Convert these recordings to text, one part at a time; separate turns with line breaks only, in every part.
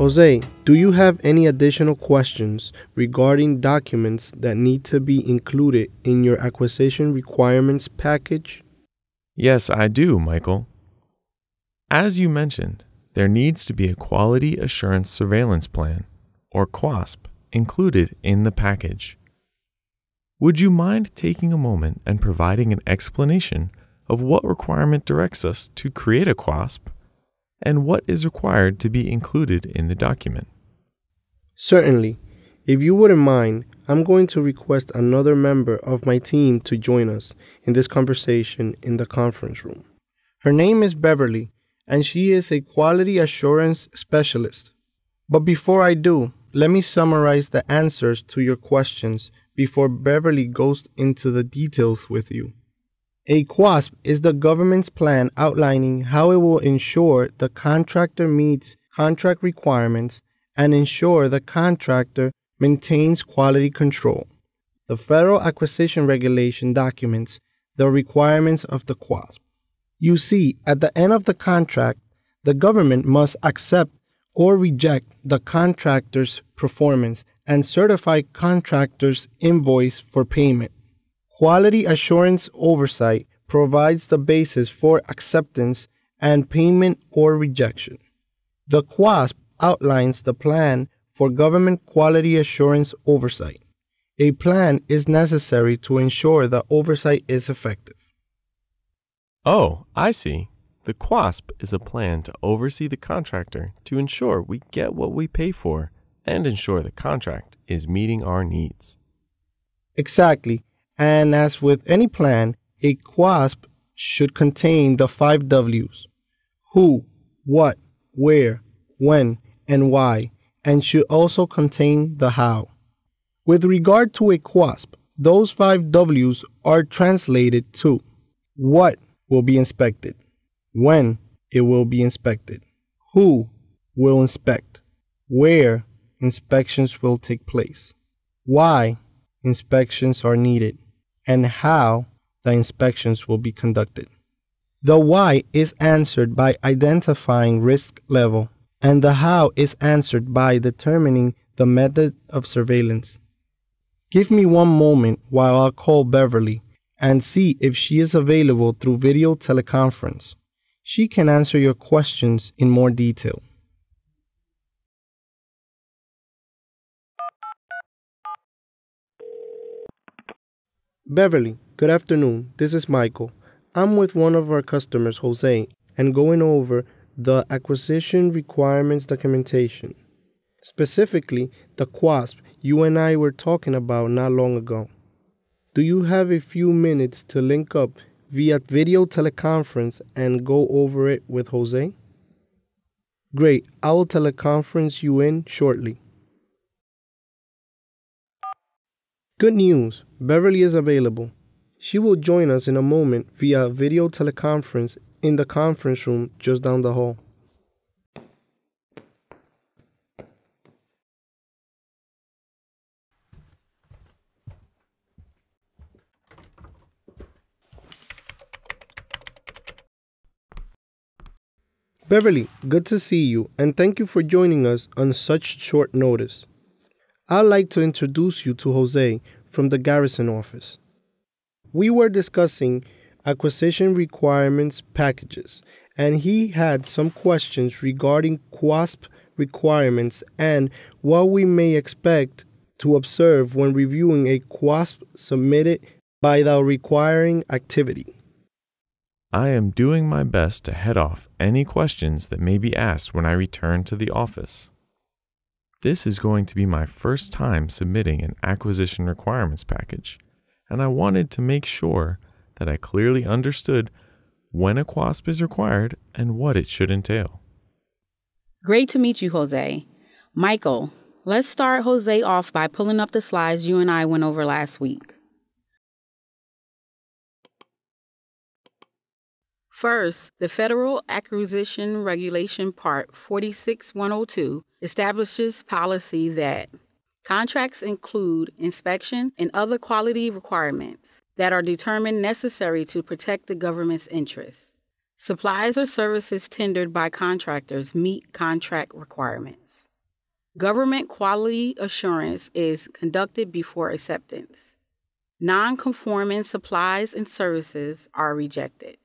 Jose, do you have any additional questions regarding documents that need to be included in your acquisition requirements package?
Yes, I do, Michael. As you mentioned, there needs to be a Quality Assurance Surveillance Plan, or QASP, included in the package. Would you mind taking a moment and providing an explanation of what requirement directs us to create a QASP and what is required to be included in the document?
Certainly. If you wouldn't mind, I'm going to request another member of my team to join us in this conversation in the conference room. Her name is Beverly, and she is a quality assurance specialist. But before I do, let me summarize the answers to your questions before Beverly goes into the details with you. A QASP is the government's plan outlining how it will ensure the contractor meets contract requirements and ensure the contractor maintains quality control. The Federal Acquisition Regulation documents the requirements of the QASP. You see, at the end of the contract, the government must accept or reject the contractor's performance and certify contractor's invoice for payment. Quality assurance oversight provides the basis for acceptance and payment or rejection. The QASP outlines the plan for government quality assurance oversight. A plan is necessary to ensure that oversight is effective.
Oh, I see. The QASP is a plan to oversee the contractor to ensure we get what we pay for and ensure the contract is meeting our needs.
Exactly. And as with any plan, a QASP should contain the five W's who, what, where, when, and why, and should also contain the how. With regard to a QASP, those five W's are translated to what will be inspected, when it will be inspected, who will inspect, where inspections will take place, why inspections are needed, and how the inspections will be conducted. The why is answered by identifying risk level, and the how is answered by determining the method of surveillance. Give me one moment while I call Beverly and see if she is available through video teleconference. She can answer your questions in more detail. Beverly, good afternoon. This is Michael. I'm with one of our customers, Jose, and going over the acquisition requirements documentation. Specifically, the QASP you and I were talking about not long ago. Do you have a few minutes to link up via video teleconference and go over it with Jose? Great, I will teleconference you in shortly. Good news, Beverly is available. She will join us in a moment via video teleconference in the conference room just down the hall. Beverly, good to see you, and thank you for joining us on such short notice. I'd like to introduce you to Jose from the Garrison office. We were discussing acquisition requirements packages, and he had some questions regarding QASP requirements and what we may expect to observe when reviewing a QASP submitted by the requiring activity.
I am doing my best to head off any questions that may be asked when I return to the office. This is going to be my first time submitting an acquisition requirements package, and I wanted to make sure that I clearly understood when a QASP is required and what it should entail.
Great to meet you, Jose. Michael, let's start Jose off by pulling up the slides you and I went over last week. First, the Federal Acquisition Regulation Part 46102 establishes policy that contracts include inspection and other quality requirements that are determined necessary to protect the government's interests. Supplies or services tendered by contractors meet contract requirements. Government quality assurance is conducted before acceptance. Non conforming supplies and services are rejected.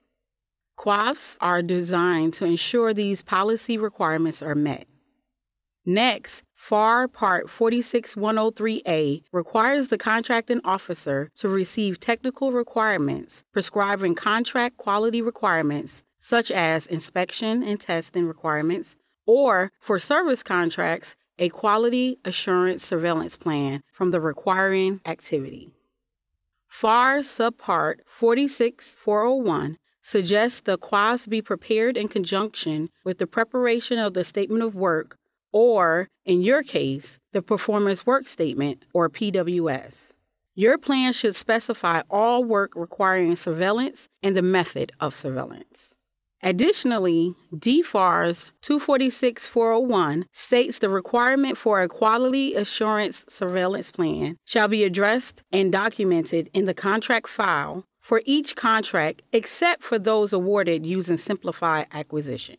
QASPs are designed to ensure these policy requirements are met. Next, FAR Part 46103A requires the contracting officer to receive technical requirements prescribing contract quality requirements such as inspection and testing requirements, or for service contracts, a quality assurance surveillance plan from the requiring activity. FAR Subpart 46401 suggests the QASP be prepared in conjunction with the preparation of the statement of work or, in your case, the Performance Work Statement, or PWS. Your plan should specify all work requiring surveillance and the method of surveillance. Additionally, DFARS 246401 states the requirement for a quality assurance surveillance plan shall be addressed and documented in the contract file for each contract except for those awarded using simplified acquisition.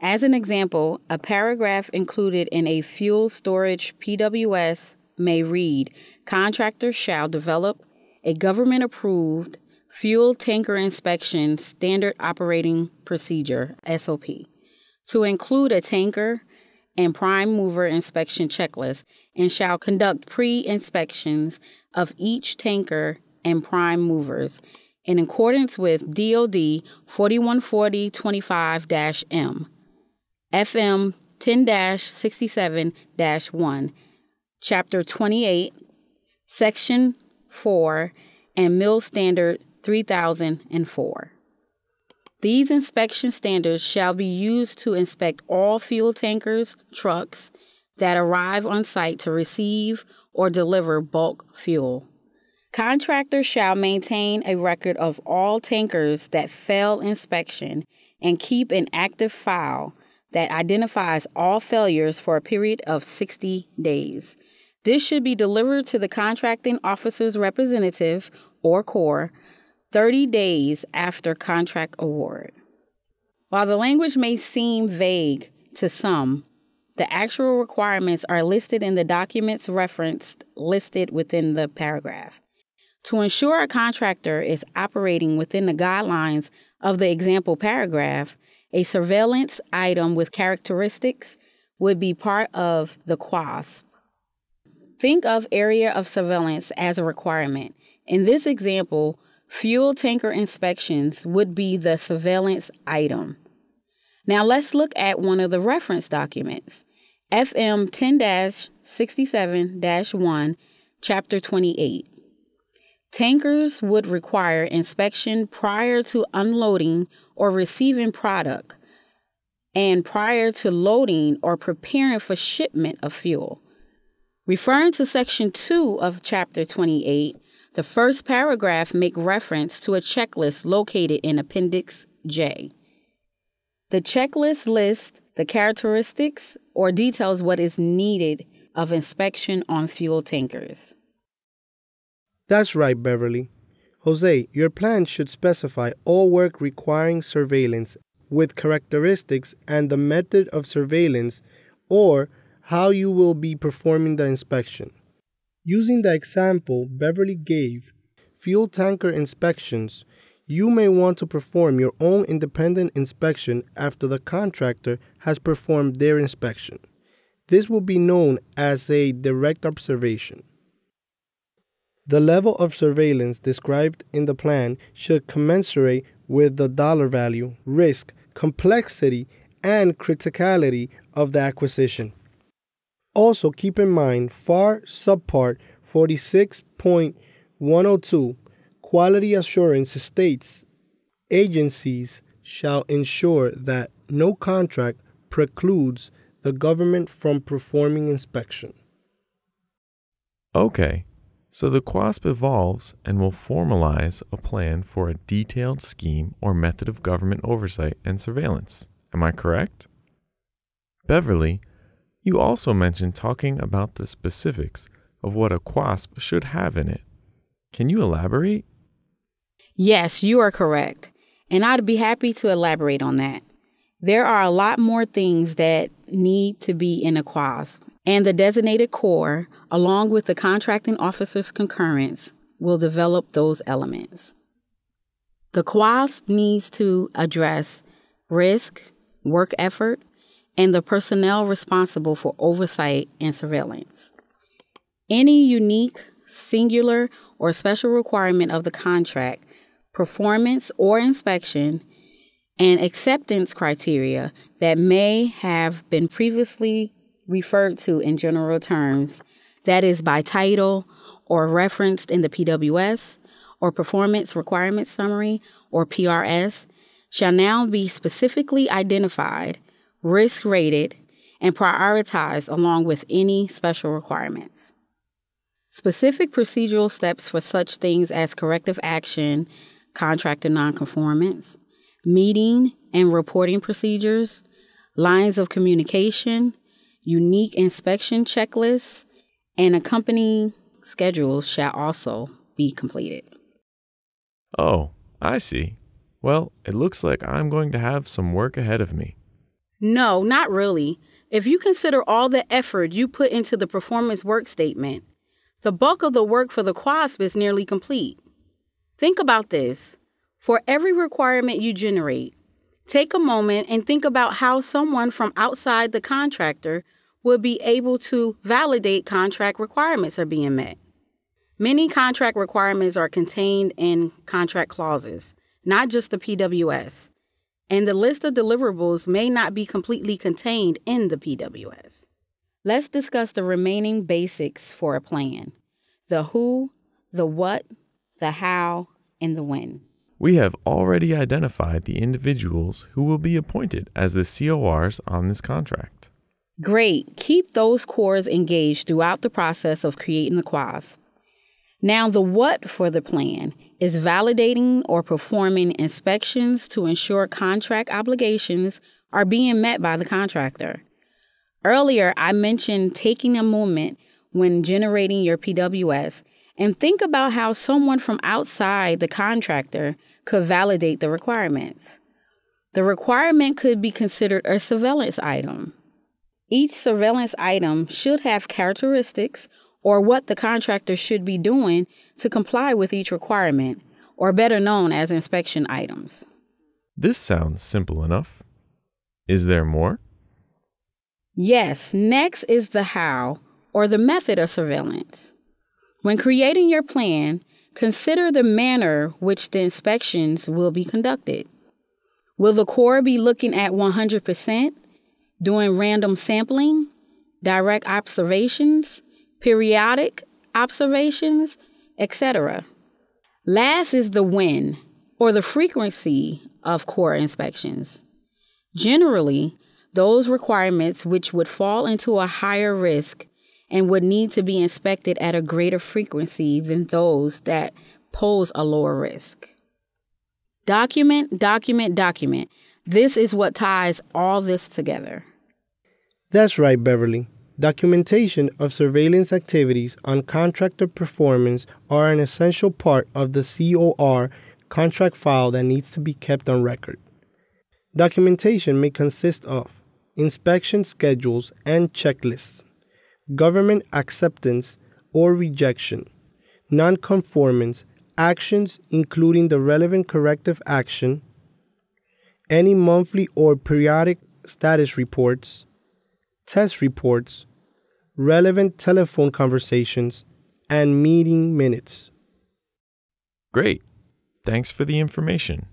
As an example, a paragraph included in a fuel storage PWS may read Contractors shall develop a government approved fuel tanker inspection standard operating procedure SOP to include a tanker and prime mover inspection checklist and shall conduct pre inspections of each tanker and prime movers in accordance with DOD 4140 25 M FM 10 67 1, Chapter 28, Section 4, and MIL Standard 3004. These inspection standards shall be used to inspect all fuel tankers, trucks that arrive on site to receive or deliver bulk fuel. Contractors shall maintain a record of all tankers that fail inspection and keep an active file that identifies all failures for a period of 60 days. This should be delivered to the contracting officer's representative or COR 30 days after contract award. While the language may seem vague to some, the actual requirements are listed in the documents referenced listed within the paragraph. To ensure a contractor is operating within the guidelines of the example paragraph, a surveillance item with characteristics would be part of the QASP. Think of area of surveillance as a requirement. In this example, fuel tanker inspections would be the surveillance item. Now let's look at one of the reference documents FM 10 67 1, Chapter 28. Tankers would require inspection prior to unloading or receiving product and prior to loading or preparing for shipment of fuel. Referring to section 2 of chapter 28, the first paragraph make reference to a checklist located in appendix J. The checklist lists the characteristics or details what is needed of inspection on fuel tankers.
That's right, Beverly. Jose, your plan should specify all work requiring surveillance with characteristics and the method of surveillance or how you will be performing the inspection. Using the example Beverly gave, fuel tanker inspections, you may want to perform your own independent inspection after the contractor has performed their inspection. This will be known as a direct observation. The level of surveillance described in the plan should commensurate with the dollar value, risk, complexity, and criticality of the acquisition. Also, keep in mind FAR subpart 46.102 quality assurance states agencies shall ensure that no contract precludes the government from performing inspection.
Okay. So the QASP evolves and will formalize a plan for a detailed scheme or method of government oversight and surveillance. Am I correct? Beverly, you also mentioned talking about the specifics of what a QASP should have in it. Can you elaborate?
Yes, you are correct. And I'd be happy to elaborate on that. There are a lot more things that need to be in a QASP, and the designated COR, along with the contracting officer's concurrence, will develop those elements. The QASP needs to address risk, work effort, and the personnel responsible for oversight and surveillance. Any unique, singular, or special requirement of the contract, performance, or inspection, and acceptance criteria that may have been previously referred to in general terms, that is, by title or referenced in the PWS or Performance Requirement Summary or PRS, shall now be specifically identified, risk rated, and prioritized along with any special requirements. Specific procedural steps for such things as corrective action, contractor nonconformance, meeting and reporting procedures, lines of communication, unique inspection checklists, and accompanying schedules shall also be completed.
Oh, I see. Well, it looks like I'm going to have some work ahead of me.
No, not really. If you consider all the effort you put into the performance work statement, the bulk of the work for the QASP is nearly complete. Think about this. For every requirement you generate, take a moment and think about how someone from outside the contractor would be able to validate contract requirements are being met. Many contract requirements are contained in contract clauses, not just the PWS. And the list of deliverables may not be completely contained in the PWS. Let's discuss the remaining basics for a plan the who, the what, the how, and the when.
We have already identified the individuals who will be appointed as the CORs on this contract.
Great. Keep those CORs engaged throughout the process of creating the QASP. Now, the what for the plan is validating or performing inspections to ensure contract obligations are being met by the contractor. Earlier, I mentioned taking a moment when generating your PWS and think about how someone from outside the contractor could validate the requirements. The requirement could be considered a surveillance item. Each surveillance item should have characteristics or what the contractor should be doing to comply with each requirement, or better known as inspection items.
This sounds simple enough. Is there more?
Yes, next is the how, or the method of surveillance. When creating your plan, consider the manner which the inspections will be conducted. Will the COR be looking at 100%, doing random sampling, direct observations, periodic observations, etc. Last is the when or the frequency of COR inspections. Generally, those requirements which would fall into a higher risk and would need to be inspected at a greater frequency than those that pose a lower risk. Document, document, document. This is what ties all this together.
That's right, Beverly. Documentation of surveillance activities on contractor performance are an essential part of the COR contract file that needs to be kept on record. Documentation may consist of inspection schedules and checklists, government acceptance or rejection, nonconformance, actions including the relevant corrective action, any monthly or periodic status reports, test reports, relevant telephone conversations, and meeting minutes.
Great. Thanks for the information.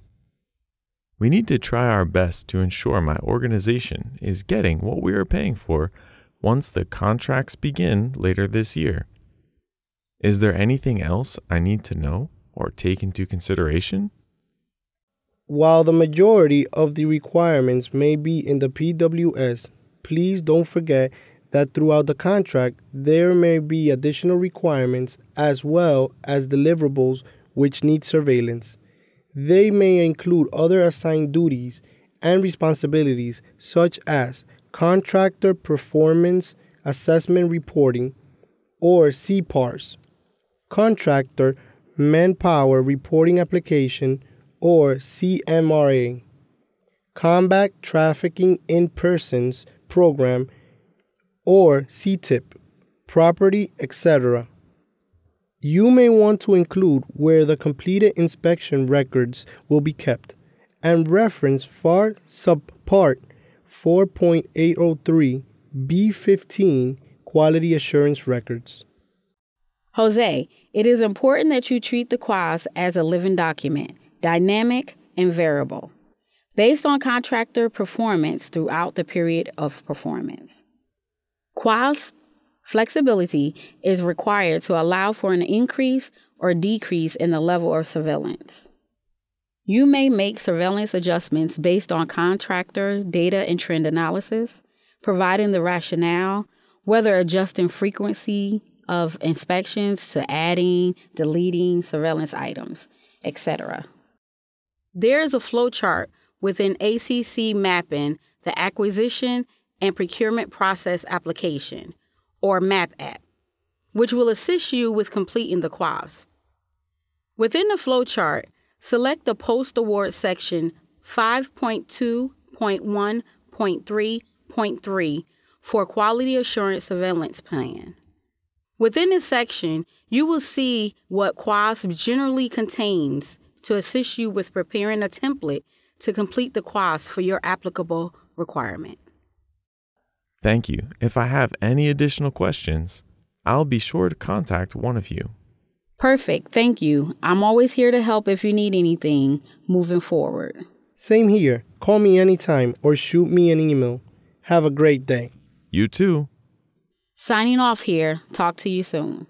We need to try our best to ensure my organization is getting what we are paying for once the contracts begin later this year. Is there anything else I need to know or take into consideration?
While the majority of the requirements may be in the PWS, please don't forget that throughout the contract there may be additional requirements as well as deliverables which need surveillance. They may include other assigned duties and responsibilities such as contractor performance assessment reporting or CPARS, contractor manpower reporting application or CMRA, Combat Trafficking in Persons Program, or CTIP, property, etc. You may want to include where the completed inspection records will be kept and reference FAR subpart 4.803 B15 quality assurance records.
Jose, it is important that you treat the QASP as a living document, dynamic and variable, based on contractor performance throughout the period of performance. QASP flexibility is required to allow for an increase or decrease in the level of surveillance. You may make surveillance adjustments based on contractor data and trend analysis, providing the rationale, whether adjusting frequency of inspections to adding, deleting surveillance items, etc. There is a flowchart within ACC mapping the acquisition and procurement process application, or MAP app, which will assist you with completing the QASP. Within the flowchart, select the post award section 5.2.1.3.3 for Quality Assurance Surveillance Plan. Within this section, you will see what QASP generally contains to assist you with preparing a template to complete the QASP for your applicable requirement.
Thank you. If I have any additional questions, I'll be sure to contact one of you.
Perfect. Thank you. I'm always here to help if you need anything moving forward.
Same here. Call me anytime or shoot me an email. Have a great day.
You too.
Signing off here. Talk to you soon.